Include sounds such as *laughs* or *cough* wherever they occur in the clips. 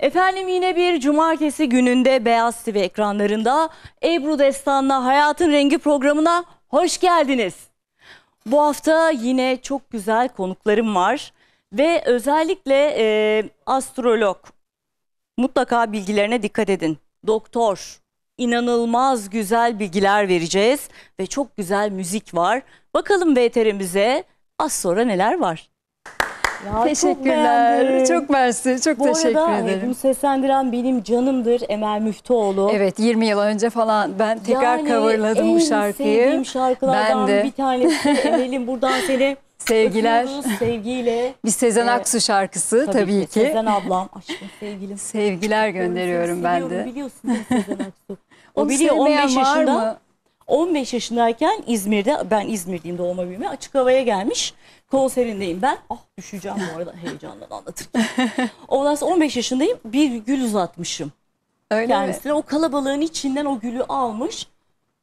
Efendim yine bir cumartesi gününde Beyaz TV ekranlarında Ebru Destan'la Hayatın Rengi programına hoş geldiniz. Bu hafta yine çok güzel konuklarım var ve özellikle e, astrolog mutlaka bilgilerine dikkat edin. Doktor inanılmaz güzel bilgiler vereceğiz ve çok güzel müzik var. Bakalım VTR'mize az sonra neler var. Ya çok Teşekkürler. beğendim. Çok, mersi. Çok Bu teşekkür arada ederim. bunu seslendiren benim canımdır Emel Müftüoğlu. Evet 20 yıl önce falan ben tekrar Yani coverladım bu En şarkıyı. sevdiğim şarkılardan Ben de. bir tanesi. *laughs* Emel'im buradan seni Sevgiler. öpüyoruz sevgiyle. Bir Sezen Ee, Aksu şarkısı tabii, ki. Sezen ablam, aşkım sevgilim. Sevgiler gönderiyorum ben de. Biliyorsun Sezen Aksu. *laughs* O Onu biliyor sevmeyen 15 var yaşında. mı? 15 yaşındayken İzmir'de ben İzmirliyim doğma büyüme açık havaya gelmiş konserindeyim ben. Ah düşeceğim bu arada *laughs* heyecandan anlatırken. Ondan sonra 15 yaşındayım bir gül uzatmışım Öyle mi? kendisine. O kalabalığın içinden o gülü almış.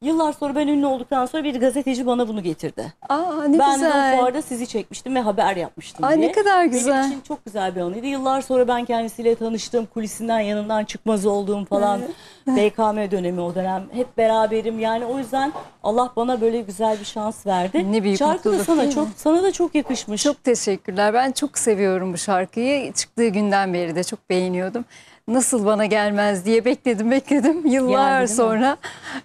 Yıllar sonra ben ünlü olduktan sonra bir gazeteci bana bunu getirdi. Aa ne ben de güzel. o fuarda sizi çekmiştim ve haber yapmıştım Ay diye. ne kadar güzel. Benim için çok güzel bir anıydı. Yıllar sonra ben kendisiyle tanıştım. Kulisinden yanından çıkmaz olduğum falan. *laughs* BKM dönemi o dönem. Hep beraberim. Yani o yüzden Allah bana böyle güzel bir şans verdi. Ne büyük Şarkı da mutluluk, sana değil mi? çok sana da çok yakışmış. Çok teşekkürler. Ben çok seviyorum bu şarkıyı. Çıktığı günden beri de çok beğeniyordum. Nasıl bana gelmez diye bekledim bekledim. Yıllar Geldi, sonra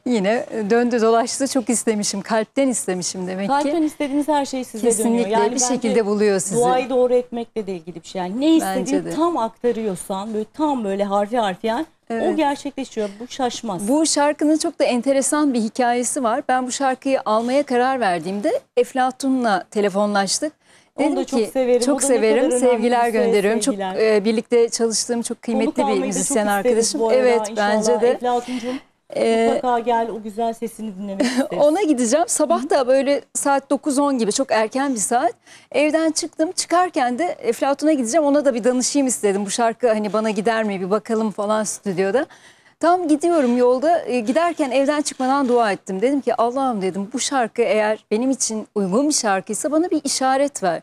yine döndü dolaştı. Çok istemişim. Kalpten istemişim demek ki. Kalpten istediğiniz her şey size Kesinlikle dönüyor. Yani bir şekilde buluyor sizi. Duayı doğru etmekle de ilgili bir şey. Yani ne istediğini tam aktarıyorsan böyle tam böyle harfi harfiyen o Evet. gerçekleşiyor. Bu şaşmaz. Bu şarkının çok da enteresan bir hikayesi var. Ben bu şarkıyı almaya karar verdiğimde Eflatun'la telefonlaştık. Onu Dedim da çok ki, severim. Çok severim. Sevgiler şey, gönderiyorum. sevgiler. Çok e, birlikte çalıştığım çok kıymetli bir müzisyen arkadaşım. Evet inşallah. bence de. Eflatuncuğum Ee, mutlaka gel o güzel sesini dinlemek *laughs* isteriz. Ona gideceğim. Sabah da böyle saat 9-10 gibi çok erken bir saat. Evden çıktım. Çıkarken de Eflatun'a gideceğim. Ona da bir danışayım istedim. Bu şarkı hani bana gider mi bir bakalım falan stüdyoda. Tam gidiyorum yolda. E, giderken evden çıkmadan dua ettim. Dedim ki Allah'ım dedim bu şarkı eğer benim için uygun bir şarkıysa bana bir işaret ver.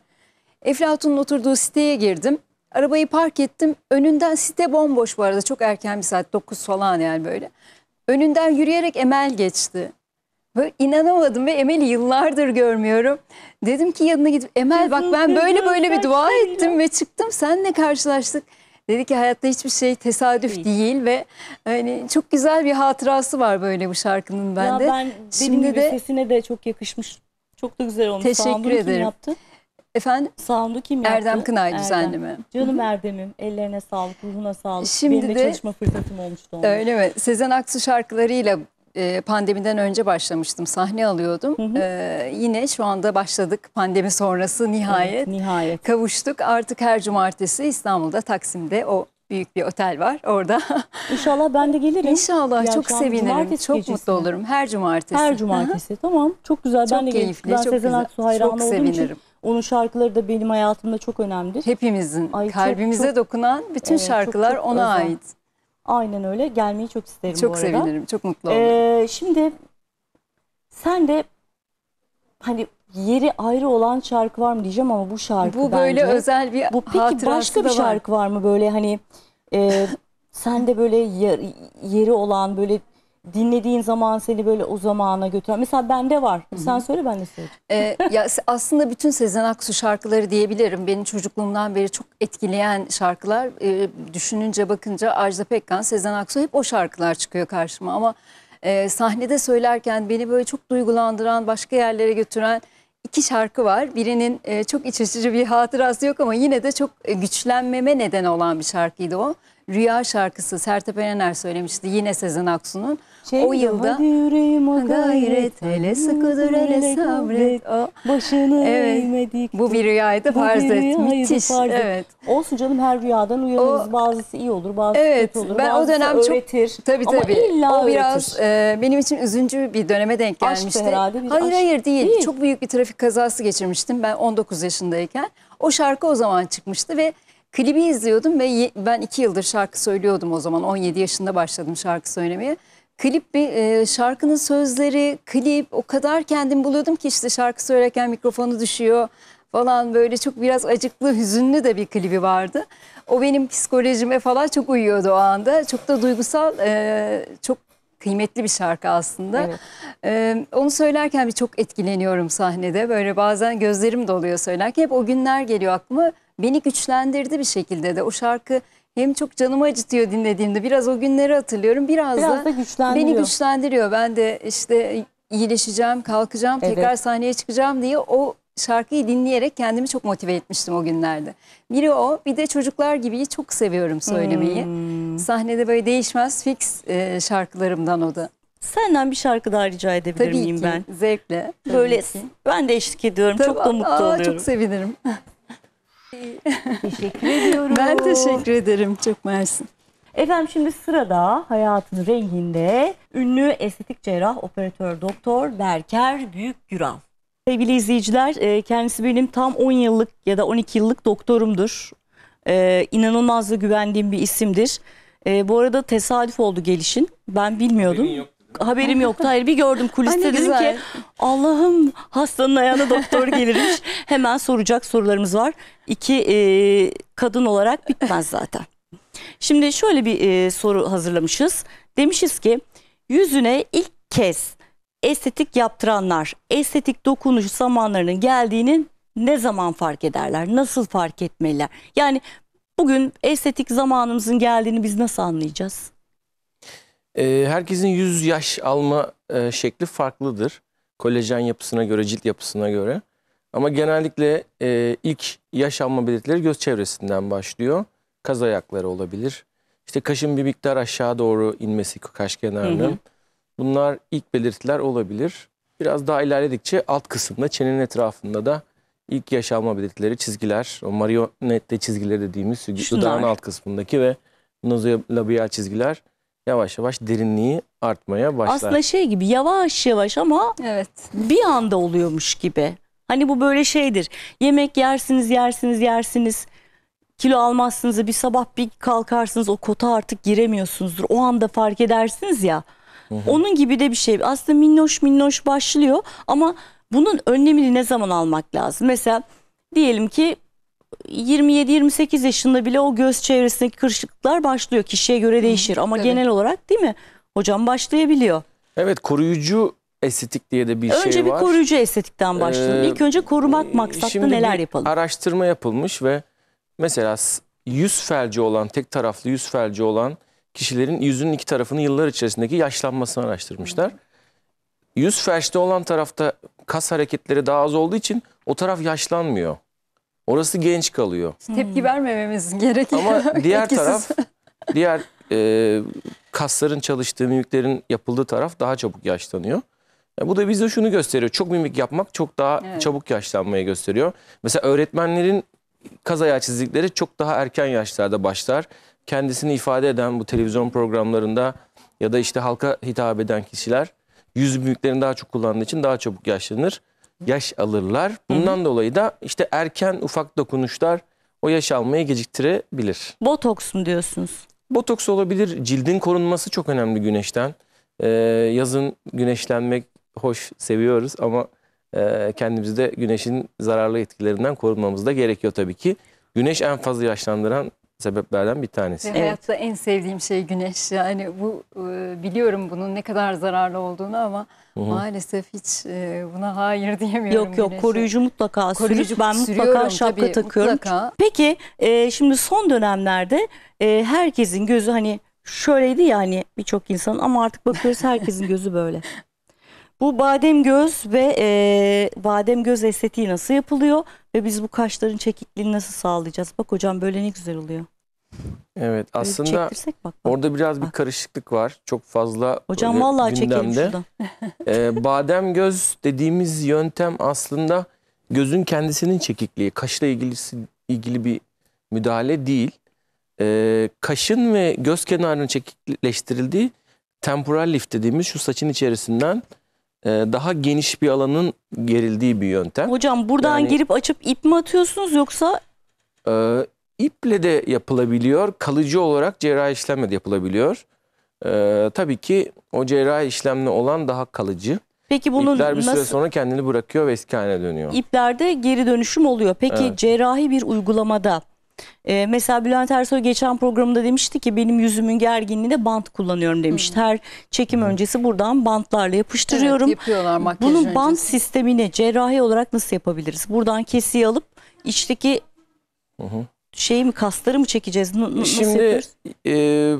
Eflatun'un oturduğu siteye girdim. Arabayı park ettim. Önünden site bomboş bu arada. Çok erken bir saat 9 falan yani böyle. Önünden yürüyerek Emel geçti. Böyle inanamadım ve Emel'i yıllardır görmüyorum. Dedim ki yanına gidip Emel bak ben böyle böyle bir dua ettim ve çıktım seninle karşılaştık. Dedi ki hayatta hiçbir şey tesadüf Değil. değil, ve hani çok güzel bir hatırası var böyle bu şarkının bende. Ya ben Şimdi gibi de- sesine de çok yakışmış. Çok da güzel olmuş. Teşekkür Sound'unu Kim ederim. yaptı? Efendim Sound'u kim yaptı? Erdem Kınay Erdem. düzenleme. Canım Erdem'im. Ellerine sağlık, ruhuna sağlık. Şimdi Benim de, de- çalışma fırsatım olmuştu onunla. Öyle mi? Sezen Aksu şarkılarıyla e, pandemiden önce başlamıştım. Sahne alıyordum. E, yine şu anda başladık pandemi sonrası nihayet. Evet, nihayet. Kavuştuk. Artık her cumartesi İstanbul'da Taksim'de o büyük bir otel var orada. *laughs* İnşallah ben de gelirim. İnşallah Bir çok sevinirim. cumartesi Çok gecesi mutlu olurum. Her cumartesi. Her cumartesi. tamam. Çok güzel. Çok ben de gelirim. keyifli, Ben çok Sezen güzel. Aksu hayranı Çok olduğum için sevinirim. Onun şarkıları da benim hayatımda çok önemlidir. Hepimizin Ay, çok, kalbimize çok- dokunan bütün Evet, çok, şarkılar çok ona özel. ait. Aynen öyle. Gelmeyi çok isterim bu Çok arada. sevinirim. Çok mutlu olurum. Ee, şimdi sen de hani yeri ayrı olan şarkı var mı diyeceğim ama bu şarkı Bu böyle bence. özel bir Bu peki başka bir var. şarkı var mı böyle hani e, sen de böyle yer- yeri olan böyle dinlediğin zaman seni böyle o zamana götüren. Mesela bende var. Sen söyle ben de söyleyeyim. Ee, ya aslında bütün Sezen Aksu şarkıları diyebilirim. Beni çocukluğumdan beri çok etkileyen şarkılar. Ee, düşününce bakınca Ajda Pekkan, Sezen Aksu hep o şarkılar çıkıyor karşıma. Ama e, sahnede söylerken beni böyle çok duygulandıran, başka yerlere götüren iki şarkı var. Birinin e, çok iç açıcı bir hatırası yok ama yine de çok e, güçlenmeme neden olan bir şarkıydı o. Rüya şarkısı Sertab Erener söylemişti yine Sezen Aksu'nun. Şey o yılda Hadi yüreğim o gayret hele sıkı dur hele sabret. O, Başını Evet. eğmedik. bu bir rüyaydı farz et. Müthiş. farz et. Evet. Olsun canım her rüyadan uyanırız. O- bazısı iyi olur, bazısı Evet, kötü olur. ben o bazısı dönem çok- öğretir. Tabii Ama tabii. illa o biraz öğretir. e, benim için üzüncü bir döneme denk Aşktı gelmişti. herhalde, bir hayır aşk. hayır değil. Değil. Çok büyük bir trafik kazası geçirmiştim ben 19 yaşındayken. O şarkı o zaman çıkmıştı ve klibi izliyordum ve ben iki yıldır şarkı söylüyordum o zaman. 17 yaşında başladım şarkı söylemeye. Klip bir e, şarkının sözleri, klip o kadar kendim buluyordum ki işte şarkı söylerken mikrofonu düşüyor falan böyle çok biraz acıklı, hüzünlü de bir klibi vardı. O benim psikolojime falan çok uyuyordu o anda. Çok da duygusal, e, çok kıymetli bir şarkı aslında. Evet. Ee, onu söylerken bir çok etkileniyorum sahnede. Böyle bazen gözlerim doluyor söylerken. Hep o günler geliyor aklıma. Beni güçlendirdi bir şekilde de. O şarkı hem çok canımı acıtıyor dinlediğimde. Biraz o günleri hatırlıyorum. Biraz, Biraz da güçlendiriyor. Beni güçlendiriyor. Ben de işte iyileşeceğim, kalkacağım, Evet. tekrar sahneye çıkacağım diye o şarkıyı dinleyerek kendimi çok motive etmiştim o günlerde. Biri o, bir de çocuklar gibiyi çok seviyorum söylemeyi. Hmm. Sahnede böyle değişmez fix e, şarkılarımdan o da. Senden bir şarkı daha rica edebilir Tabii miyim ki ben? zevkle. Böyle Tabii ki. ben de eşlik ediyorum. çok da Tabii, mutlu aa, oluyorum. Çok sevinirim. *laughs* teşekkür ediyorum. Ben teşekkür ederim. Çok mersi. Efendim şimdi sırada hayatın renginde ünlü estetik cerrah operatör doktor Berker Büyük Güral. Sevgili izleyiciler e, kendisi benim tam 10 yıllık ya da 12 yıllık doktorumdur. E, İnanılmaz da güvendiğim bir isimdir. E, bu arada tesadüf oldu gelişin. Ben bilmiyordum. Haberim yoktu. Hayır bir gördüm kuliste dedim güzel. ki Allah'ım hastanın ayağına doktor gelirmiş. *laughs* Hemen soracak sorularımız var. İki e, kadın olarak bitmez zaten. Şimdi şöyle bir e, soru hazırlamışız. Demişiz ki yüzüne ilk kez estetik yaptıranlar estetik dokunuş zamanlarının geldiğinin ne zaman fark ederler? Nasıl fark etmeliler? Yani bugün estetik zamanımızın geldiğini biz nasıl anlayacağız? Ee, herkesin yüz yaş alma e, şekli farklıdır. Kolajen yapısına göre, cilt yapısına göre. Ama genellikle e, ilk yaş alma belirtileri göz çevresinden başlıyor. Kaz ayakları olabilir. İşte kaşın bir miktar aşağı doğru inmesi kaş kenarının. Hı hı. Bunlar ilk belirtiler olabilir. Biraz daha ilerledikçe alt kısımda, çenenin etrafında da ilk yaş alma belirtileri, çizgiler, o marionette çizgileri dediğimiz Şunlar. dudağın alt kısmındaki ve nazolabial çizgiler yavaş yavaş derinliği artmaya başlar. Aslında şey gibi yavaş yavaş ama Evet. bir anda oluyormuş gibi. Hani bu böyle şeydir. Yemek yersiniz, yersiniz, yersiniz. Kilo almazsınız bir sabah bir kalkarsınız o kota artık giremiyorsunuzdur. O anda fark edersiniz ya. Onun gibi de bir şey. Aslında minnoş minnoş başlıyor ama bunun önlemini ne zaman almak lazım? Mesela diyelim ki 27-28 yaşında bile o göz çevresindeki kırışıklıklar başlıyor. Kişiye göre değişir ama tabii. genel olarak değil mi? Hocam başlayabiliyor. Evet koruyucu estetik diye de bir Önce şey bir var. koruyucu estetikten başlayalım. Ee, İlk önce korumak maksatlı Şimdi neler bir yapalım? araştırma yapılmış ve mesela yüz felci olan, tek taraflı yüz felci olan kişilerin yüzünün iki tarafını yıllar içerisindeki yaşlanmasını araştırmışlar. Yüz felçte olan tarafta kas hareketleri daha az olduğu için o taraf yaşlanmıyor. Orası genç kalıyor. Tepki vermememiz gerekiyor. Ama *laughs* diğer taraf, diğer e, kasların çalıştığı, mimiklerin yapıldığı taraf daha çabuk yaşlanıyor. E, bu da bize şunu gösteriyor. Çok mimik yapmak çok daha Evet. çabuk yaşlanmayı gösteriyor. Mesela öğretmenlerin kaz ayağı çizdikleri çok daha erken yaşlarda başlar. Kendisini ifade eden bu televizyon programlarında ya da işte halka hitap eden kişiler yüz mimiklerini daha çok kullandığı için daha çabuk yaşlanır. Yaş alırlar. Bundan dolayı da işte erken ufak dokunuşlar o yaş almayı geciktirebilir. Botoks mu diyorsunuz? Botoks olabilir. Cildin korunması çok önemli güneşten. Ee, yazın güneşlenmek hoş, seviyoruz ama e, kendimizi de güneşin zararlı etkilerinden korunmamız da gerekiyor tabii ki. Güneş en fazla yaşlandıran sebeplerden bir tanesi. Ve Hayatta en sevdiğim şey güneş. Yani bu e, biliyorum bunun ne kadar zararlı olduğunu ama maalesef hiç e, buna hayır *laughs* diyemiyorum. Yok yok güneşe. koruyucu mutlaka Koruyucu sürüp ben mutlaka şapka tabii, takıyorum. mutlaka. Peki e, şimdi son dönemlerde e, herkesin gözü hani şöyleydi ya hani birçok insan ama artık bakıyoruz herkesin gözü böyle. *laughs* Bu badem göz ve e, badem göz estetiği nasıl yapılıyor ve biz bu kaşların çekikliğini nasıl sağlayacağız? Bak hocam böyle ne güzel oluyor. Evet aslında bak. bak. orada biraz bir Bak. karışıklık var. Çok fazla Hocam vallahi çekelim gündemde. şuradan. Ee, *laughs* badem göz dediğimiz yöntem aslında gözün kendisinin çekikliği, kaşla ilgilisi, ilgili bir müdahale değil. Ee, kaşın ve göz kenarının çekikleştirildiği temporal lift dediğimiz şu saçın içerisinden daha geniş bir alanın gerildiği bir yöntem. Hocam buradan Yani- girip açıp ip mi atıyorsunuz yoksa Ee, iple de yapılabiliyor, kalıcı olarak cerrahi işlemle de yapılabiliyor. Ee, tabii ki o cerrahi işlemle olan daha kalıcı. Peki bunun İpler bir süre nasıl sonra kendini bırakıyor ve eski haline dönüyor. iplerde geri dönüşüm oluyor. Peki Evet. cerrahi bir uygulamada e, mesela Bülent Ersoy geçen programda demişti ki benim yüzümün gerginliğinde bant kullanıyorum demişti. Her çekim öncesi buradan bantlarla yapıştırıyorum. Evet, yapıyorlar makyaj Bunun bant öncesi. sistemini cerrahi olarak nasıl yapabiliriz? Buradan kesiyi alıp içteki Hı hı. şeyi mi kasları mı çekeceğiz? N- n- nasıl Şimdi yapıyoruz? e,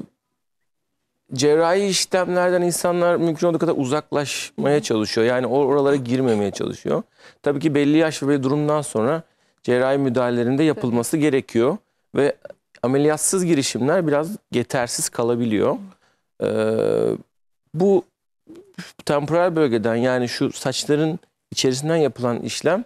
cerrahi işlemlerden insanlar mümkün olduğu kadar uzaklaşmaya çalışıyor. Yani or- oralara girmemeye çalışıyor. Tabii ki belli yaş ve belli durumdan sonra cerrahi müdahalelerinde yapılması gerekiyor. Ve ameliyatsız girişimler biraz yetersiz kalabiliyor. E, bu temporal bölgeden yani şu saçların içerisinden yapılan işlem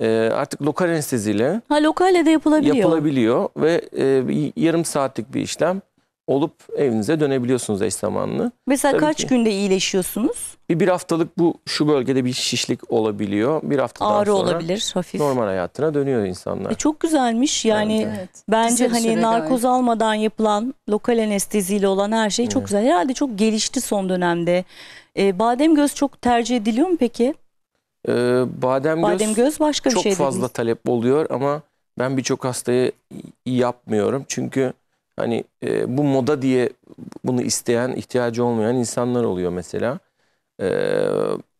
e, artık lokal anesteziyle Ha lokalle de yapılabiliyor. yapılabiliyor ve e, yarım saatlik bir işlem olup evinize dönebiliyorsunuz eş zamanlı. Mesela Tabii kaç ki. günde iyileşiyorsunuz? Bir, bir haftalık bu şu bölgede bir şişlik olabiliyor. Bir haftadan Ağrı sonra olabilir hafif. normal hayatına dönüyor insanlar. E çok güzelmiş. Yani Evet. bence Kısa bir hani narkoz almadan yapılan lokal anesteziyle olan her şey çok güzel. Herhalde çok gelişti son dönemde. E, badem göz çok tercih ediliyor mu peki? Ee, badem, Badem göz, göz başka bir çok şey fazla dediniz. talep oluyor ama ben birçok hastaya yapmıyorum. Çünkü hani e, bu moda diye bunu isteyen, ihtiyacı olmayan insanlar oluyor mesela. Ee,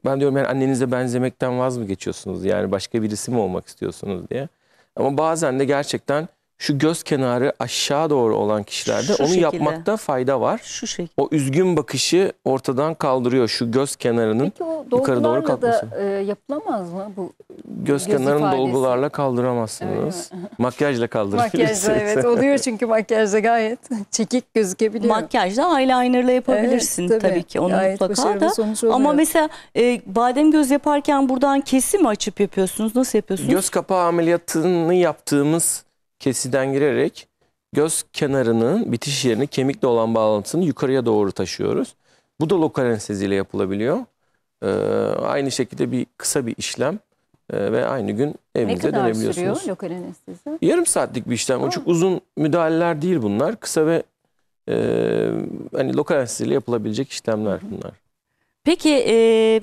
ben diyorum yani annenize benzemekten vaz mı geçiyorsunuz? Yani başka birisi mi olmak istiyorsunuz diye. Ama bazen de gerçekten şu göz kenarı aşağı doğru olan kişilerde Şu onu şekilde. yapmakta fayda var. Şu şey. O üzgün bakışı ortadan kaldırıyor şu göz kenarının. Peki o yukarı doğru dolgularla da kalkması. e, yapılamaz mı bu Göz, Göz kenarını ifadesi. dolgularla kaldıramazsınız. *laughs* Makyajla kaldırabilirsiniz. makyajda evet *laughs* oluyor çünkü makyajda gayet *laughs* çekik gözükebiliyor. Makyajla eyelinerla yapabilirsin Evet, tabii, ki onu Gayet mutlaka da. Ama mesela e, badem göz yaparken buradan kesi mi açıp yapıyorsunuz? Nasıl yapıyorsunuz? Göz kapağı ameliyatını yaptığımız kesiden girerek göz kenarının bitiş yerini kemikle olan bağlantısını yukarıya doğru taşıyoruz. Bu da lokal anesteziyle yapılabiliyor. Ee, aynı şekilde bir kısa bir işlem ee, ve aynı gün ne evinize kadar dönebiliyorsunuz. sürüyor lokal anestezi? Yarım saatlik bir işlem. O çok uzun müdahaleler değil bunlar. Kısa ve e, hani lokal anesteziyle yapılabilecek işlemler bunlar. Peki e,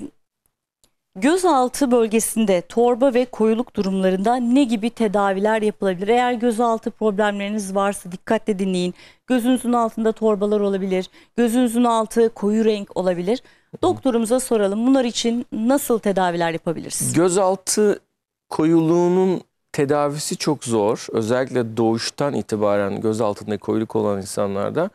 gözaltı bölgesinde torba ve koyuluk durumlarında ne gibi tedaviler yapılabilir? Eğer gözaltı problemleriniz varsa dikkatle dinleyin. Gözünüzün altında torbalar olabilir. Gözünüzün altı koyu renk olabilir. Doktorumuza soralım. Bunlar için nasıl tedaviler yapabiliriz? Gözaltı koyuluğunun tedavisi çok zor. Özellikle doğuştan itibaren göz altında koyuluk olan insanlarda.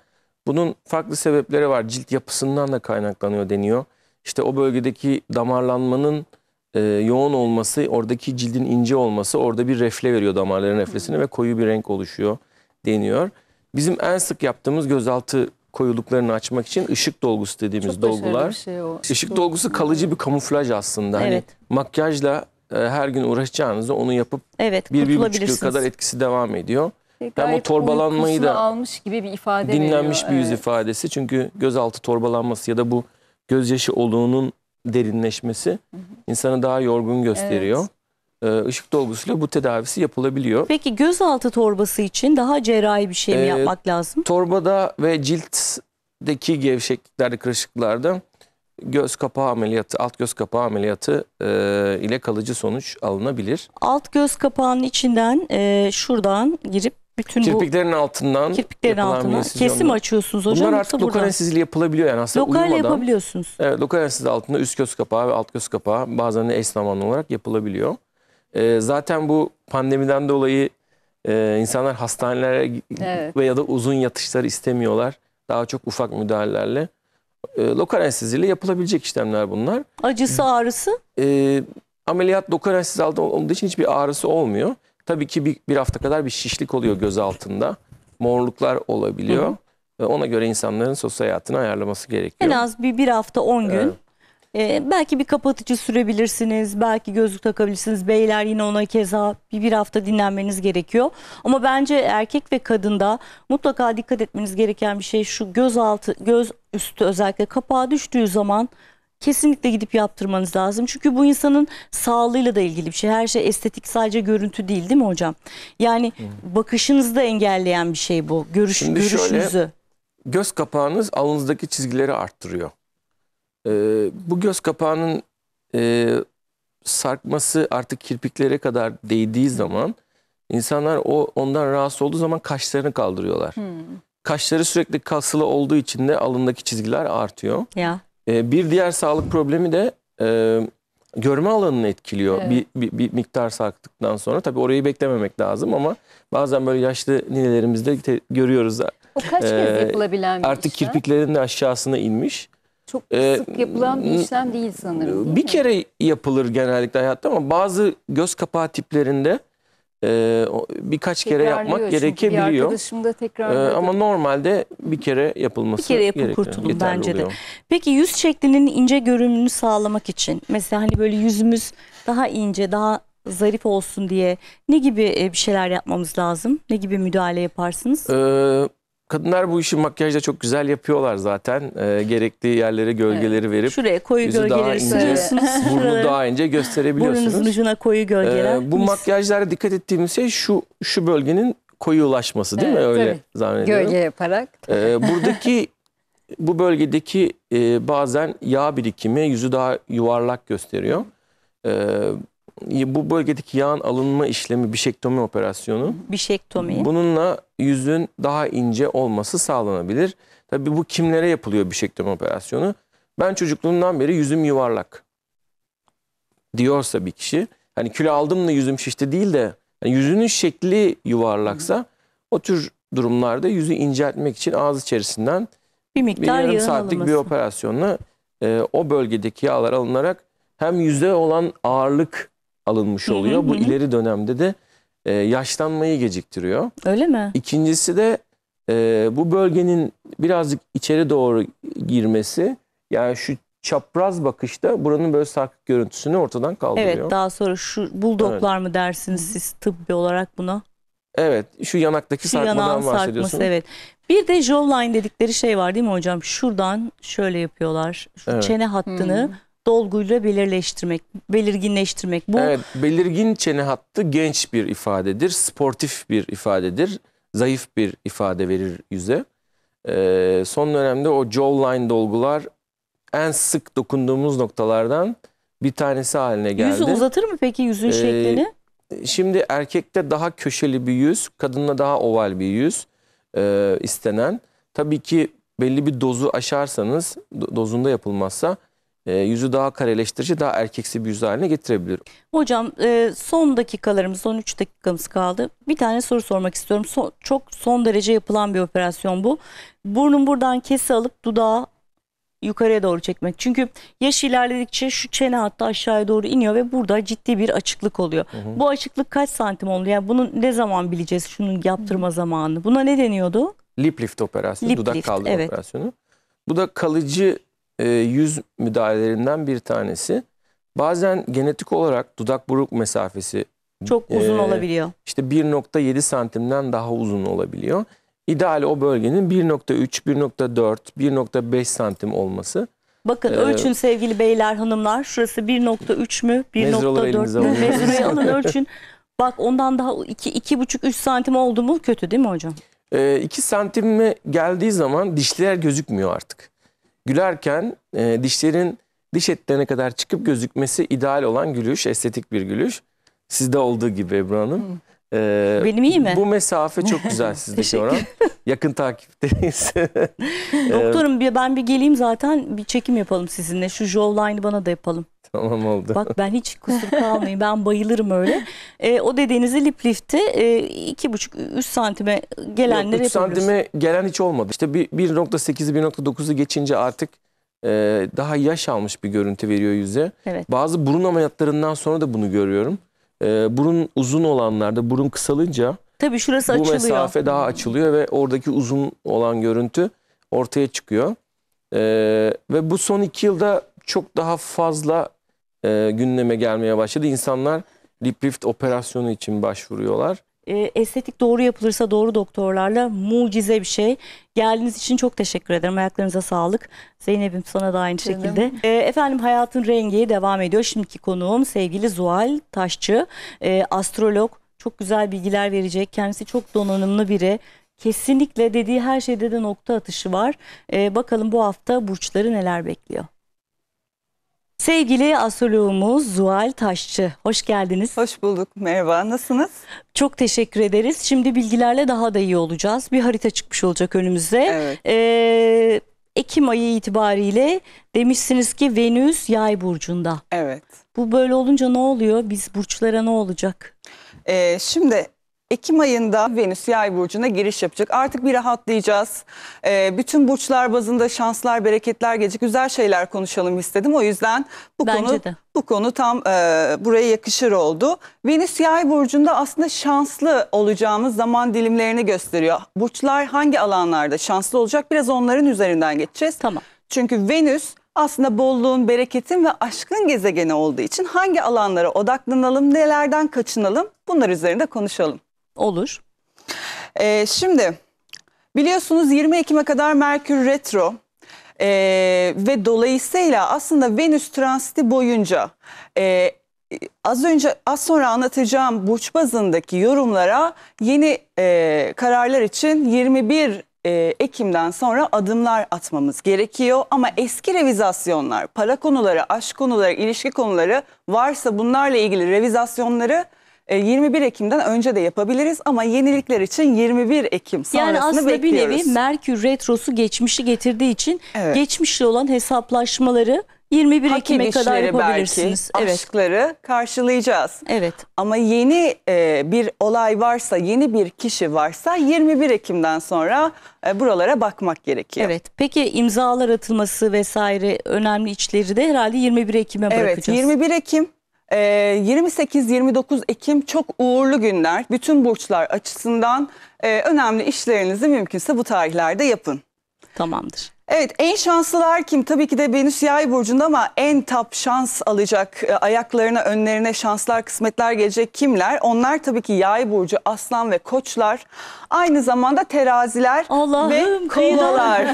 Bunun farklı sebepleri var. Cilt yapısından da kaynaklanıyor deniyor. İşte o bölgedeki damarlanmanın e, yoğun olması, oradaki cildin ince olması orada bir refle veriyor damarların reflesini ve koyu bir renk oluşuyor deniyor. Bizim en sık yaptığımız gözaltı koyuluklarını açmak için ışık dolgusu dediğimiz Çok dolgular. bir şey o. Işık dolgusu kalıcı bir kamuflaj aslında. Hani Evet. makyajla e, her gün uğraşacağınızda onu yapıp Evet, bir, bir buçuk yıl kadar etkisi devam ediyor. Ve Ben o torbalanmayı da almış gibi bir ifade Dinlenmiş veriyor. bir yüz Evet. ifadesi. Çünkü gözaltı torbalanması ya da bu gözyaşı oluğunun derinleşmesi insanı daha yorgun gösteriyor. E, Işık dolgusuyla bu tedavisi yapılabiliyor. Peki gözaltı torbası için daha cerrahi bir şey mi Ee, yapmak lazım? Torbada ve ciltteki gevşekliklerde, kırışıklıklarda göz kapağı ameliyatı, alt göz kapağı ameliyatı e, ile kalıcı sonuç alınabilir. Alt göz kapağının içinden e, şuradan girip bütün bu Kirpiklerin altından kirpiklerin insizyonla- kesim açıyorsunuz hocam. Bunlar artık lokal buradan? anesteziyle yapılabiliyor yani aslında Lokal uyumadan. yapabiliyorsunuz. Evet, lokal anestezi altında üst göz kapağı ve alt göz kapağı bazen de eş zamanlı olarak yapılabiliyor. Ee, zaten bu pandemiden dolayı e, insanlar hastanelere Evet. veya da uzun yatışlar istemiyorlar. Daha çok ufak müdahalelerle. E, lokal anesteziyle yapılabilecek işlemler bunlar. Acısı ağrısı E, ameliyat lokal anestezi altında olduğu için hiçbir ağrısı olmuyor. Tabii ki bir, bir hafta kadar bir şişlik oluyor göz altında. Morluklar olabiliyor. Ve ona göre insanların sosyal hayatını ayarlaması gerekiyor. en az bir, bir hafta 10 gün. Evet. E, belki bir kapatıcı sürebilirsiniz. Belki gözlük takabilirsiniz. Beyler yine ona keza bir, bir hafta dinlenmeniz gerekiyor. Ama bence erkek ve kadında mutlaka dikkat etmeniz gereken bir şey şu göz altı, göz üstü özellikle kapağı düştüğü zaman kesinlikle gidip yaptırmanız lazım. Çünkü bu insanın sağlığıyla da ilgili bir şey. Her şey estetik sadece görüntü değil değil mi hocam? Yani bakışınızı da engelleyen bir şey bu. Görüş, Şimdi şöyle, görüşünüzü. göz kapağınız alnınızdaki çizgileri arttırıyor. Ee, bu göz kapağının e, sarkması artık kirpiklere kadar değdiği zaman insanlar o ondan rahatsız olduğu zaman kaşlarını kaldırıyorlar. Hmm. Kaşları sürekli kasılı olduğu için de alındaki çizgiler artıyor. Ya E, bir diğer sağlık problemi de e, görme alanını etkiliyor Evet. bir, bir, bir miktar sarktıktan sonra. Tabii orayı beklememek lazım ama bazen böyle yaşlı ninelerimizde te- görüyoruz. O kaç kez Ee, yapılabilen bir Artık işlem? kirpiklerin de aşağısına inmiş. Çok Ee, sık yapılan bir işlem değil sanırım. değil Bir mi? kere yapılır genellikle hayatta ama bazı göz kapağı tiplerinde e, birkaç kere yapmak çünkü. Bir gerekebiliyor. arkadaşım da E, ama normalde bir kere yapılması Bir kere yapıp kurtulun bence de. oluyor. Peki yüz şeklinin ince görünümünü sağlamak için mesela hani böyle yüzümüz daha ince, daha zarif olsun diye ne gibi e, bir şeyler yapmamız lazım? Ne gibi müdahale yaparsınız? Ee, kadınlar bu işi makyajda çok güzel yapıyorlar zaten. Ee, gerekli yerlere gölgeleri verip Şuraya koyu yüzü daha gölgeleri ince, *laughs* burnu daha ince Burnunuzun gösterebiliyorsunuz. ucuna koyu gölgeler. Ee, bu Mis. makyajlarda dikkat ettiğimiz şey şu şu bölgenin koyulaşması değil mi? Evet, Öyle tabii. zannediyorum. Gölge yaparak. Ee, buradaki bu bölgedeki e, bazen yağ birikimi yüzü daha yuvarlak gösteriyor. Ee, bu bölgedeki yağın alınma işlemi bişektomi operasyonu. Bişektomi. Bununla yüzün daha ince olması sağlanabilir. Tabii bu kimlere yapılıyor bişektomi operasyonu? Ben çocukluğumdan beri yüzüm yuvarlak diyorsa bir kişi, hani kilo aldım da yüzüm şişti değil de yani yüzünün şekli yuvarlaksa o tür durumlarda yüzü inceltmek için ağız içerisinden bir bir miktar yarım yağın saatlik bir alınması. operasyonla e, o bölgedeki yağlar alınarak hem yüzde olan ağırlık alınmış Hı hı oluyor. Bu ileri dönemde de e, yaşlanmayı geciktiriyor. Öyle mi? İkincisi de e, bu bölgenin birazcık içeri doğru girmesi yani şu çapraz bakışta buranın böyle sarkık görüntüsünü ortadan kaldırıyor. Evet daha sonra şu buldoklar mı dersiniz siz tıbbi olarak buna? Evet, şu yanaktaki Şu yanağın sarkmadan bahsediyorsun. sarkması evet. Bir de jawline dedikleri şey var değil mi hocam? Şuradan şöyle yapıyorlar. Şu Evet. çene hattını dolguyla belirleştirmek, belirginleştirmek. Bu Evet, belirgin çene hattı genç bir ifadedir, sportif bir ifadedir, zayıf bir ifade verir yüze. Ee, son dönemde o jawline dolgular en sık dokunduğumuz noktalardan bir tanesi haline geldi. yüzü uzatır mı peki yüzün Ee, şeklini? Şimdi erkekte daha köşeli bir yüz, kadında daha oval bir yüz e, istenen. Tabii ki belli bir dozu aşarsanız, do- dozunda yapılmazsa e, yüzü daha kareleştirici, daha erkeksi bir yüz haline getirebilir. Hocam e, son dakikalarımız, son 3 dakikamız kaldı. Bir tane soru sormak istiyorum. Son- çok son derece yapılan bir operasyon bu. Burnun buradan kesi alıp dudağı yukarıya doğru çekmek. Çünkü yaş ilerledikçe şu çene hattı aşağıya doğru iniyor ve burada ciddi bir açıklık oluyor. Bu açıklık kaç santim oldu? Yani bunu ne zaman bileceğiz şunun yaptırma zamanını? Buna ne deniyordu? Lip lift operasyonu, Lip dudak lift, kaldırma evet. operasyonu. Bu da kalıcı e, yüz müdahalelerinden bir tanesi. Bazen genetik olarak dudak buruk mesafesi Çok uzun Ee, olabiliyor. işte 1.7 santimden daha uzun olabiliyor. İdeal o bölgenin 1.3, 1.4, 1.5 santim olması. Bakın Ee, ölçün sevgili beyler hanımlar. Şurası 1.3 mü? Mezuraları 1.4 elinize mü? Mezurayı *laughs* alın ölçün. Bak ondan daha 2 2,5 3 santim oldu mu kötü değil mi hocam? 2 santime geldiği zaman dişler gözükmüyor artık. Gülerken e, dişlerin diş etlerine kadar çıkıp gözükmesi ideal olan gülüş, estetik bir gülüş. Sizde olduğu gibi Ebru Hanım. Ee, Benim iyi mi? Bu mesafe çok güzel *laughs* sizdeki oran. Yakın takipteyiz. *laughs* Doktorum bir ben bir geleyim zaten bir çekim yapalım sizinle. Şu jawline'ı bana da yapalım. *laughs* tamam oldu. Bak ben hiç kusur kalmayayım. Ben bayılırım öyle. Ee, o dediğinizi lip lifti e, 2,5-3 santime gelenleri Yok, 3 yapabiliriz. santime gelen hiç olmadı. İşte bir- 1.8'i 1.9'u geçince artık e, daha yaş almış bir görüntü veriyor yüze. Evet. Bazı burun ameliyatlarından sonra da bunu görüyorum. E, burun uzun olanlarda burun kısalınca Tabii şurası bu açılıyor. mesafe daha açılıyor ve oradaki uzun olan görüntü ortaya çıkıyor. E, ve bu son iki yılda çok daha fazla e, gündeme gelmeye başladı. İnsanlar lip lift operasyonu için başvuruyorlar. e, estetik doğru yapılırsa doğru doktorlarla mucize bir şey. Geldiğiniz için çok teşekkür ederim. Ayaklarınıza sağlık. Zeynep'im sana da aynı Canım. şekilde. E, efendim Hayatın Rengi devam ediyor. Şimdiki konuğum sevgili Zuhal Taşçı. E, astrolog. Çok güzel bilgiler verecek. Kendisi çok donanımlı biri. Kesinlikle dediği her şeyde de nokta atışı var. E, bakalım bu hafta burçları neler bekliyor. Sevgili astroloğumuz Zuhal Taşçı, hoş geldiniz. Hoş bulduk. Merhaba. Nasılsınız? Çok teşekkür ederiz. Şimdi bilgilerle daha da iyi olacağız. Bir harita çıkmış olacak önümüze. Evet. Ee, Ekim ayı itibariyle demişsiniz ki Venüs yay burcunda. Evet. Bu böyle olunca ne oluyor? Biz burçlara ne olacak? Ee, şimdi Ekim ayında Venüs Yay burcuna giriş yapacak. Artık bir rahatlayacağız. Ee, bütün burçlar bazında şanslar, bereketler gelecek. Güzel şeyler konuşalım istedim. O yüzden bu Bence konu de. bu konu tam e, buraya yakışır oldu. Venüs Yay burcunda aslında şanslı olacağımız zaman dilimlerini gösteriyor. Burçlar hangi alanlarda şanslı olacak? Biraz onların üzerinden geçeceğiz. Tamam. Çünkü Venüs aslında bolluğun, bereketin ve aşkın gezegeni olduğu için hangi alanlara odaklanalım, nelerden kaçınalım bunlar üzerinde konuşalım. Olur. Ee, şimdi biliyorsunuz 20 Ekim'e kadar Merkür Retro Ee, ve dolayısıyla aslında Venüs transiti boyunca e, az önce az sonra anlatacağım burç bazındaki yorumlara yeni e, kararlar için 21 e, Ekim'den sonra adımlar atmamız gerekiyor. Ama eski revizasyonlar, para konuları, aşk konuları, ilişki konuları varsa bunlarla ilgili revizasyonları e, 21 Ekim'den önce de yapabiliriz. Ama yenilikler için 21 Ekim sonrasını Yani aslında bir bekliyoruz. nevi Merkür Retrosu geçmişi getirdiği için Evet. geçmişle olan hesaplaşmaları 21 Hak Ekim'e kadar yapabilirsiniz. belki, Evet. aşkları karşılayacağız. Evet. Ama yeni e, bir olay varsa, yeni bir kişi varsa 21 Ekim'den sonra e, buralara bakmak gerekiyor. Evet. Peki imzalar atılması vesaire önemli içleri de herhalde 21 Ekim'e Evet, bırakacağız. 21 Ekim, e, 28-29 Ekim çok uğurlu günler. Bütün burçlar açısından e, önemli işlerinizi mümkünse bu tarihlerde yapın. Tamamdır. Evet en şanslılar kim? Tabii ki de Venüs Yay burcunda ama en top şans alacak e, ayaklarına önlerine şanslar kısmetler gelecek kimler? Onlar tabii ki Yay burcu, Aslan ve Koçlar. Aynı zamanda teraziler Allah'ım ve kovalar. *laughs*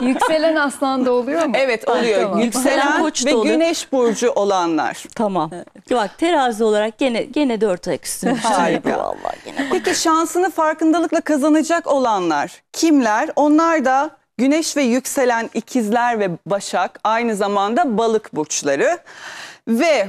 *laughs* Yükselen aslanda oluyor mu? Evet oluyor. tamam. Yükselen Koç da ve oluyor. Güneş burcu olanlar. Tamam. Bak terazi olarak gene gene dört ayak üstüne. *laughs* Harika. Vallahi gene. Peki şansını farkındalıkla kazanacak olanlar kimler? Onlar da Güneş ve yükselen ikizler ve başak aynı zamanda balık burçları ve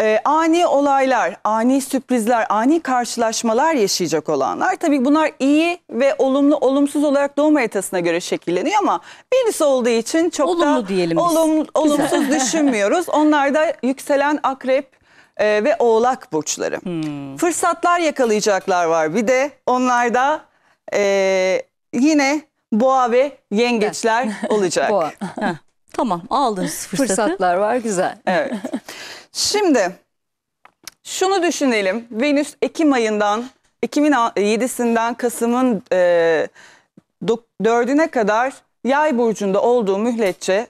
e, ani olaylar, ani sürprizler, ani karşılaşmalar yaşayacak olanlar. Tabii bunlar iyi ve olumlu, olumsuz olarak doğum haritasına göre şekilleniyor ama Venüs olduğu için çok Olumlu da diyelim olum- olumsuz *laughs* düşünmüyoruz. Onlar da yükselen akrep e, ve oğlak burçları. Hmm. Fırsatlar yakalayacaklar var. Bir de onlarda e, yine boğa ve yengeçler *laughs* olacak. Boğa. Heh, Tamam aldınız fırsatı. Fırsatlar var güzel. Evet. Şimdi şunu düşünelim. Venüs Ekim ayından, Ekim'in 7'sinden Kasım'ın e, 4'üne kadar Yay burcunda olduğu mühletçe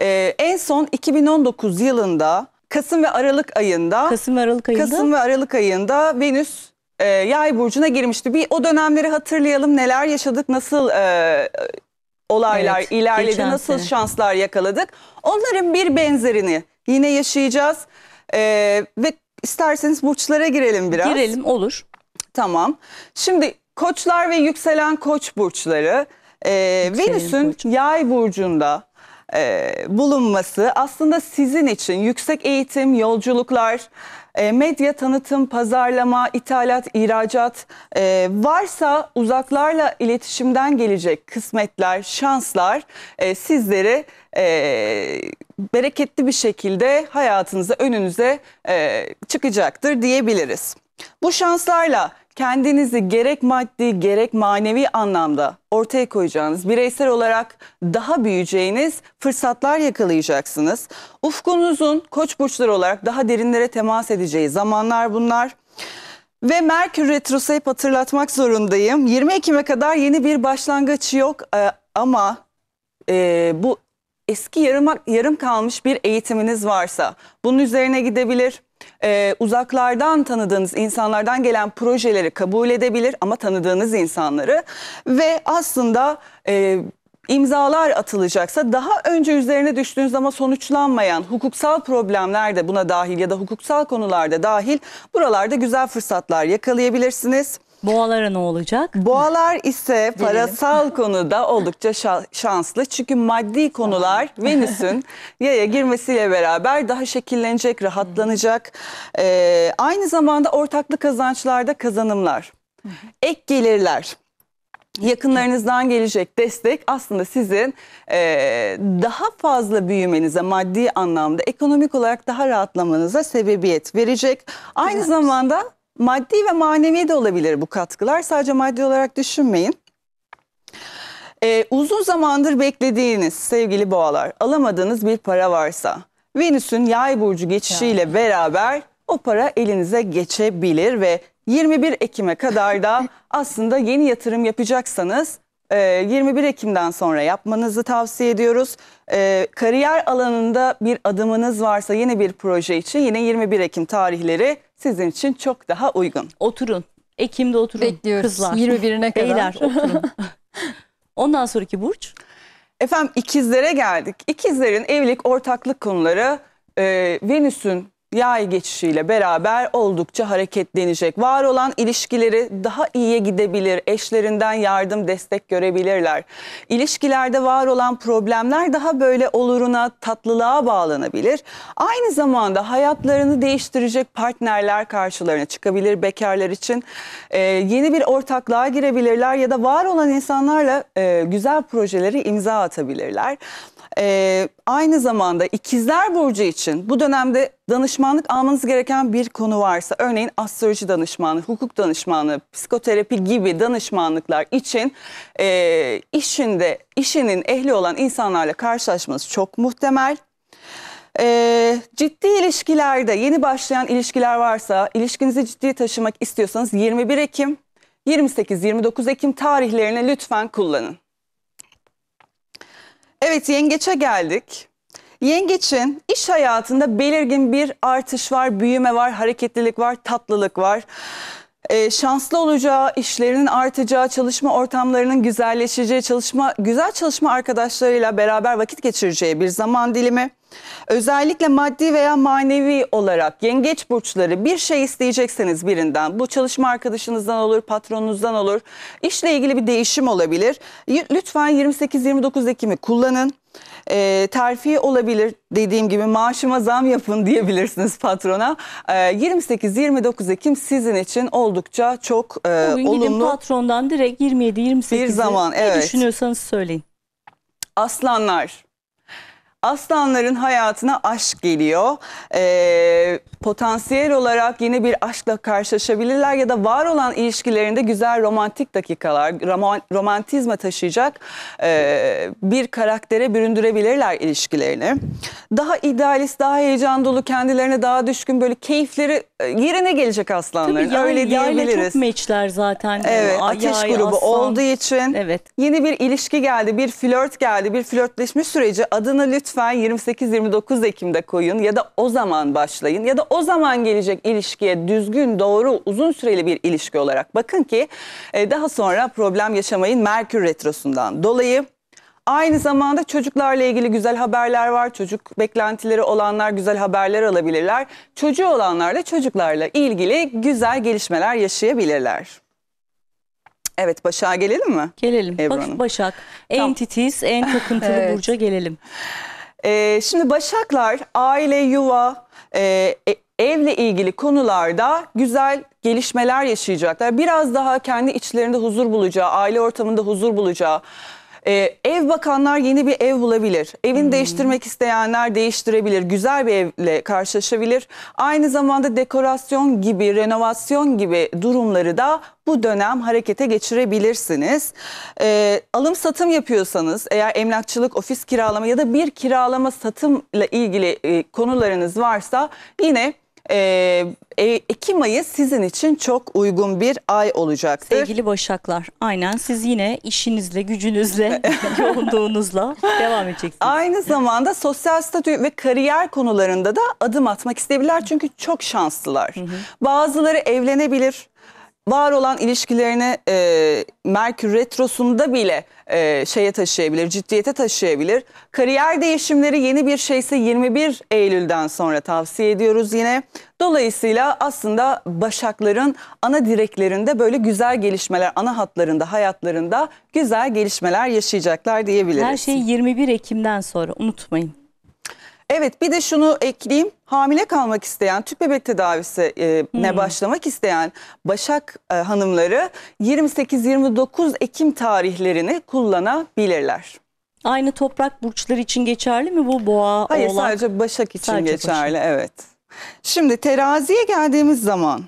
e, en son 2019 yılında Kasım ve Aralık ayında Kasım ve Aralık ayında. Kasım ve Aralık ayında Venüs e, Yay burcuna girmişti. Bir o dönemleri hatırlayalım. Neler yaşadık, nasıl e, olaylar Evet, ilerledi, nasıl sene. şanslar yakaladık. Onların bir benzerini yine yaşayacağız. E, ve isterseniz burçlara girelim biraz. Girelim olur. Tamam. Şimdi koçlar ve yükselen koç burçları e, Venüs'ün yay burcunda e, bulunması aslında sizin için yüksek eğitim, yolculuklar, e, medya tanıtım, pazarlama, ithalat, ihracat e, varsa uzaklarla iletişimden gelecek kısmetler, şanslar e, sizleri e, bereketli bir şekilde hayatınıza önünüze çıkacaktır diyebiliriz. Bu şanslarla kendinizi gerek maddi gerek manevi anlamda ortaya koyacağınız, bireysel olarak daha büyüyeceğiniz fırsatlar yakalayacaksınız. Ufkunuzun koç burçları olarak daha derinlere temas edeceği zamanlar bunlar. Ve Merkür Retrosu hatırlatmak zorundayım. 20 Ekim'e kadar yeni bir başlangıç yok Ee, ama e, bu eski yarım, yarım kalmış bir eğitiminiz varsa bunun üzerine gidebilir. Ee, uzaklardan tanıdığınız insanlardan gelen projeleri kabul edebilir ama tanıdığınız insanları ve aslında e, imzalar atılacaksa daha önce üzerine düştüğünüz ama sonuçlanmayan hukuksal problemler de buna dahil ya da hukuksal konularda dahil buralarda güzel fırsatlar yakalayabilirsiniz. Boğalara ne olacak? Boğalar ise parasal konuda oldukça şa- şanslı. Çünkü maddi konular *laughs* Venüs'ün yaya girmesiyle beraber daha şekillenecek, rahatlanacak. Ee, aynı zamanda ortaklı kazançlarda kazanımlar, ek gelirler. Yakınlarınızdan gelecek destek aslında sizin e, daha fazla büyümenize maddi anlamda ekonomik olarak daha rahatlamanıza sebebiyet verecek. Aynı zamanda maddi ve manevi de olabilir bu katkılar. Sadece maddi olarak düşünmeyin. Ee, uzun zamandır beklediğiniz sevgili boğalar alamadığınız bir para varsa Venüs'ün yay burcu geçişiyle beraber o para elinize geçebilir ve 21 Ekim'e kadar da *laughs* aslında yeni yatırım yapacaksanız e, 21 Ekim'den sonra yapmanızı tavsiye ediyoruz. E, Kariyer alanında bir adımınız varsa yeni bir proje için yine 21 Ekim tarihleri sizin için çok daha uygun. Oturun. Ekim'de oturun. Bekliyoruz. Kızlar. 21'ine kadar. Beyler oturun. *laughs* Ondan sonraki burç. Efendim ikizlere geldik. İkizlerin evlilik ortaklık konuları e, Venüs'ün yay geçişiyle beraber oldukça hareketlenecek. Var olan ilişkileri daha iyiye gidebilir. Eşlerinden yardım, destek görebilirler. İlişkilerde var olan problemler daha böyle oluruna, tatlılığa bağlanabilir. Aynı zamanda hayatlarını değiştirecek partnerler karşılarına çıkabilir bekarlar için. E, yeni bir ortaklığa girebilirler ya da var olan insanlarla e, güzel projeleri imza atabilirler. Ee, aynı zamanda ikizler burcu için bu dönemde danışmanlık almanız gereken bir konu varsa örneğin astroloji danışmanlığı, hukuk danışmanlığı, psikoterapi gibi danışmanlıklar için e, işinde işinin ehli olan insanlarla karşılaşmanız çok muhtemel. Ee, ciddi ilişkilerde yeni başlayan ilişkiler varsa ilişkinizi ciddi taşımak istiyorsanız 21 Ekim 28-29 Ekim tarihlerini lütfen kullanın. Evet yengeçe geldik. Yengeçin iş hayatında belirgin bir artış var, büyüme var, hareketlilik var, tatlılık var. Ee, şanslı olacağı, işlerinin artacağı, çalışma ortamlarının güzelleşeceği, çalışma güzel çalışma arkadaşlarıyla beraber vakit geçireceği bir zaman dilimi. Özellikle maddi veya manevi olarak yengeç burçları bir şey isteyecekseniz birinden bu çalışma arkadaşınızdan olur, patronunuzdan olur. İşle ilgili bir değişim olabilir. Lütfen 28-29 Ekim'i kullanın. E, terfi olabilir dediğim gibi maaşıma zam yapın *laughs* diyebilirsiniz patrona. E, 28-29 Ekim sizin için oldukça çok e, Bugün olumlu. patrondan direkt 27-28 Bir zaman, evet. Ne düşünüyorsanız söyleyin. Aslanlar. Aslanların hayatına aşk geliyor. Ee, potansiyel olarak yeni bir aşkla karşılaşabilirler ya da var olan ilişkilerinde güzel romantik dakikalar, roman- romantizme taşıyacak e, bir karaktere büründürebilirler ilişkilerini. Daha idealist, daha heyecan dolu, kendilerine daha düşkün böyle keyifleri e, yerine gelecek aslanların. Tabii yay, Öyle diyebiliriz. çok meçler zaten. Evet, Ay, ateş yay, grubu aslan. olduğu için Evet. yeni bir ilişki geldi, bir flört geldi, bir flörtleşme süreci. Adını lütfen 28-29 Ekim'de koyun ya da o zaman başlayın ya da o zaman gelecek ilişkiye düzgün, doğru, uzun süreli bir ilişki olarak bakın ki e, daha sonra problem yaşamayın Merkür Retrosu'ndan dolayı. Aynı zamanda çocuklarla ilgili güzel haberler var. Çocuk beklentileri olanlar güzel haberler alabilirler. Çocuğu olanlar da çocuklarla ilgili güzel gelişmeler yaşayabilirler. Evet Başak'a gelelim mi? Gelelim. Ebru Hanım. Başak. En Tamam. titiz, en takıntılı *laughs* Evet. burca gelelim. Ee, şimdi Başaklar aile, yuva, e, e, evle ilgili konularda güzel gelişmeler yaşayacaklar. Biraz daha kendi içlerinde huzur bulacağı, aile ortamında huzur bulacağı. E, ev bakanlar yeni bir ev bulabilir. Evini değiştirmek isteyenler değiştirebilir. Güzel bir evle karşılaşabilir. Aynı zamanda dekorasyon gibi, renovasyon gibi durumları da bu dönem harekete geçirebilirsiniz. Ee, alım satım yapıyorsanız eğer emlakçılık, ofis kiralama ya da bir kiralama satımla ilgili e, konularınız varsa yine e, e, Ekim ayı sizin için çok uygun bir ay olacaktır. Sevgili Başaklar. Aynen siz yine işinizle, gücünüzle, *laughs* yoğunluğunuzla devam edeceksiniz. Aynı zamanda sosyal statü ve kariyer konularında da adım atmak isteyebilirler çünkü çok şanslılar. Bazıları evlenebilir. Var olan ilişkilerini e, Merkür Retrosu'nda bile e, şeye taşıyabilir, ciddiyete taşıyabilir. Kariyer değişimleri yeni bir şeyse 21 Eylül'den sonra tavsiye ediyoruz yine. Dolayısıyla aslında Başakların ana direklerinde böyle güzel gelişmeler, ana hatlarında, hayatlarında güzel gelişmeler yaşayacaklar diyebiliriz. Her şey 21 Ekim'den sonra unutmayın. Evet bir de şunu ekleyeyim. Hamile kalmak isteyen, tüp bebek tedavisi e, ne başlamak isteyen Başak e, hanımları 28-29 Ekim tarihlerini kullanabilirler. Aynı toprak burçları için geçerli mi bu boğa, Hayır oğlak? sadece Başak için Sadece geçerli evet. Şimdi teraziye geldiğimiz zaman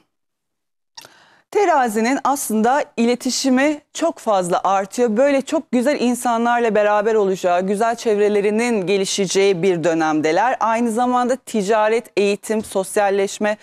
terazinin aslında iletişimi çok fazla artıyor. Böyle çok güzel insanlarla beraber olacağı, güzel çevrelerinin gelişeceği bir dönemdeler. Aynı zamanda ticaret, eğitim, sosyalleşme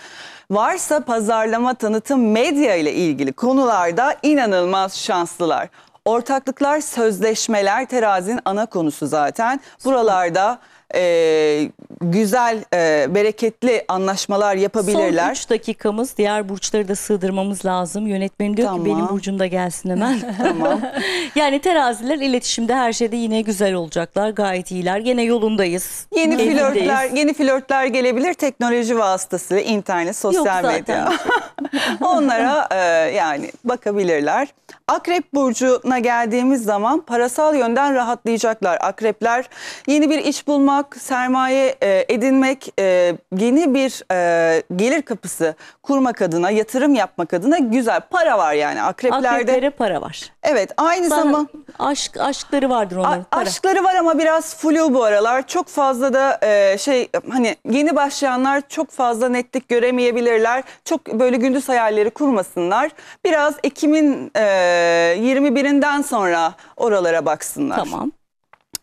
varsa pazarlama, tanıtım, medya ile ilgili konularda inanılmaz şanslılar. Ortaklıklar, sözleşmeler terazinin ana konusu zaten. Buralarda e, güzel, e, bereketli anlaşmalar yapabilirler. Son 3 dakikamız diğer burçları da sığdırmamız lazım. Yönetmenim diyor Tamam. ki benim burcum da gelsin hemen. *laughs* Tamam. *laughs* yani teraziler iletişimde her şeyde yine güzel olacaklar. Gayet iyiler. Gene yolundayız. Yeni Keyfindeyiz. flörtler, yeni flörtler gelebilir teknoloji vasıtasıyla internet, sosyal Yok medya. *laughs* Onlara e, yani bakabilirler. Akrep burcuna geldiğimiz zaman parasal yönden rahatlayacaklar. Akrepler yeni bir iş bulmak, sermaye e, edinmek, e, yeni bir e, gelir kapısı kurmak adına, yatırım yapmak adına güzel para var yani akreplerde. Akreplere para var. Evet, aynı Sana zaman aşk aşkları vardır A- onların. para. aşkları var ama biraz flu bu aralar. Çok fazla da e, şey hani yeni başlayanlar çok fazla netlik göremeyebilirler. Çok böyle gündüz hayalleri kurmasınlar. Biraz Ekim'in e, 21'inden sonra oralara baksınlar. Tamam.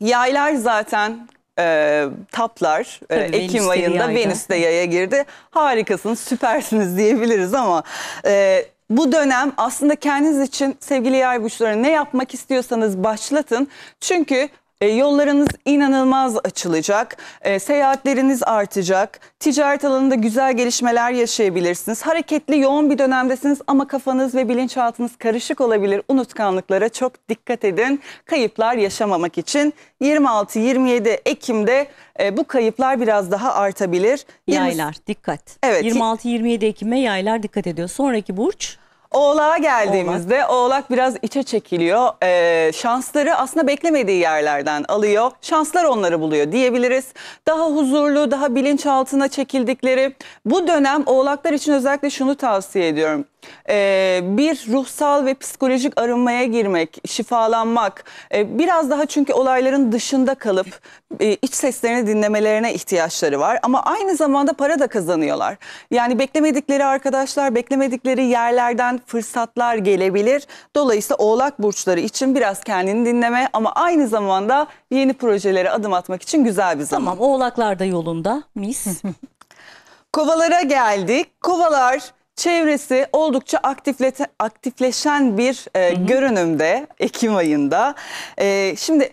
Yaylar zaten e, taplar e, Tabii, Ekim Venüs de ayında yayda. Venüs de yaya girdi. Harikasınız, süpersiniz *laughs* diyebiliriz ama e, bu dönem aslında kendiniz için sevgili yay burçları ne yapmak istiyorsanız başlatın. Çünkü e, yollarınız inanılmaz açılacak, e, seyahatleriniz artacak, ticaret alanında güzel gelişmeler yaşayabilirsiniz. Hareketli, yoğun bir dönemdesiniz ama kafanız ve bilinçaltınız karışık olabilir. Unutkanlıklara çok dikkat edin. Kayıplar yaşamamak için 26-27 Ekim'de e, bu kayıplar biraz daha artabilir. Yaylar dikkat. Evet. 26-27 Ekim'e yaylar dikkat ediyor. Sonraki burç Oğlağa geldiğimizde oğlak. biraz içe çekiliyor. Ee, şansları aslında beklemediği yerlerden alıyor. Şanslar onları buluyor diyebiliriz. Daha huzurlu, daha bilinçaltına çekildikleri. Bu dönem oğlaklar için özellikle şunu tavsiye ediyorum. Ee, bir ruhsal ve psikolojik arınmaya girmek, şifalanmak. Ee, biraz daha çünkü olayların dışında kalıp e, iç seslerini dinlemelerine ihtiyaçları var. Ama aynı zamanda para da kazanıyorlar. Yani beklemedikleri arkadaşlar, beklemedikleri yerlerden fırsatlar gelebilir. Dolayısıyla oğlak burçları için biraz kendini dinleme ama aynı zamanda yeni projelere adım atmak için güzel bir zaman. tamam oğlaklar da yolunda mis. *laughs* Kovalara geldik. Kovalar çevresi oldukça aktiflete, aktifleşen bir e, görünümde Ekim ayında. E, şimdi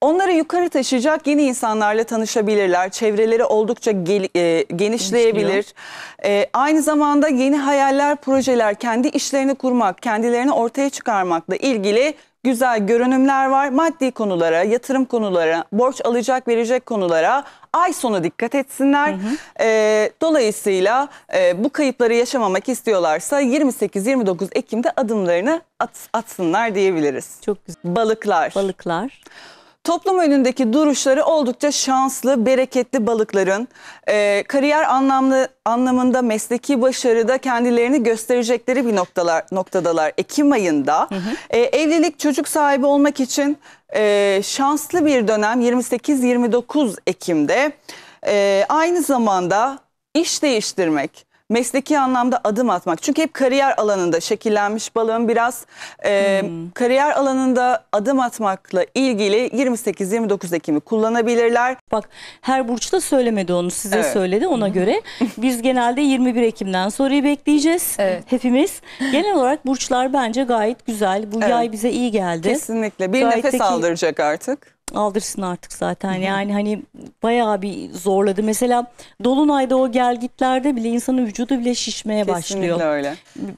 onları yukarı taşıyacak yeni insanlarla tanışabilirler. Çevreleri oldukça gel- e, genişleyebilir. E, aynı zamanda yeni hayaller, projeler, kendi işlerini kurmak, kendilerini ortaya çıkarmakla ilgili güzel görünümler var. Maddi konulara, yatırım konulara, borç alacak verecek konulara ay sonu dikkat etsinler. Ee, dolayısıyla e, bu kayıpları yaşamamak istiyorlarsa 28-29 Ekim'de adımlarını at- atsınlar diyebiliriz. Çok güzel. Balıklar. Balıklar. Toplum önündeki duruşları oldukça şanslı, bereketli balıkların e, kariyer anlamlı anlamında mesleki başarıda kendilerini gösterecekleri bir noktalar noktadalar Ekim ayında. E, evlilik, çocuk sahibi olmak için e, şanslı bir dönem 28-29 Ekim'de. E, aynı zamanda iş değiştirmek, mesleki anlamda adım atmak. Çünkü hep kariyer alanında şekillenmiş balığın biraz e, kariyer alanında adım atmakla ilgili 28-29 Ekim'i kullanabilirler. Bak her burç da söylemedi onu size Evet. söyledi ona göre. Biz genelde 21 Ekim'den sonrayı bekleyeceğiz. Evet. Hepimiz. Genel olarak burçlar bence gayet güzel. Bu Evet. yay bize iyi geldi. Kesinlikle bir Gayet nefes aldıracak artık. Aldırsın artık zaten. Yani hani bayağı bir zorladı. Mesela Dolunay'da o gelgitlerde bile insanın vücudu bile şişmeye Kesinlikle başlıyor. öyle.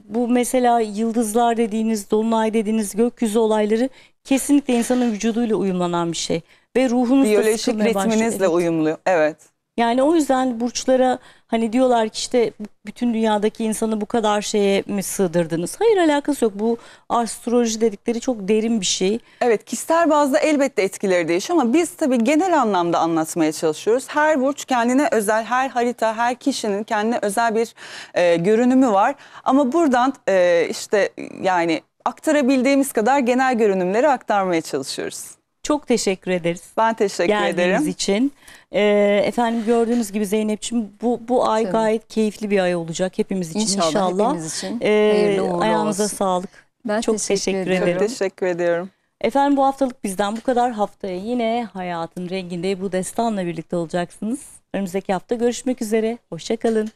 Bu mesela yıldızlar dediğiniz, dolunay dediğiniz gökyüzü olayları kesinlikle insanın vücuduyla uyumlanan bir şey. Ve ruhunuz da Biyolojik başlıyor. ritminizle Evet. uyumlu. Evet. Yani o yüzden burçlara hani diyorlar ki işte bütün dünyadaki insanı bu kadar şeye mi sığdırdınız? Hayır alakası yok. Bu astroloji dedikleri çok derin bir şey. Evet kişisel bazda elbette etkileri değişiyor ama biz tabii genel anlamda anlatmaya çalışıyoruz. Her burç kendine özel, her harita, her kişinin kendine özel bir e, görünümü var. Ama buradan e, işte yani aktarabildiğimiz kadar genel görünümleri aktarmaya çalışıyoruz. Çok teşekkür ederiz. Ben teşekkür geldiğiniz ederim. için. Ee, efendim gördüğünüz gibi Zeynep'ciğim bu, bu ay Tabii. gayet keyifli bir ay olacak hepimiz için İnşallah, inşallah. hepimiz için. Ee, Hayırlı uğurlu ayağınıza olsun. sağlık. Ben Çok teşekkür Çok ederim. teşekkür ediyorum. Efendim bu haftalık bizden bu kadar. Haftaya yine hayatın renginde bu destanla birlikte olacaksınız. Önümüzdeki hafta görüşmek üzere. Hoşçakalın.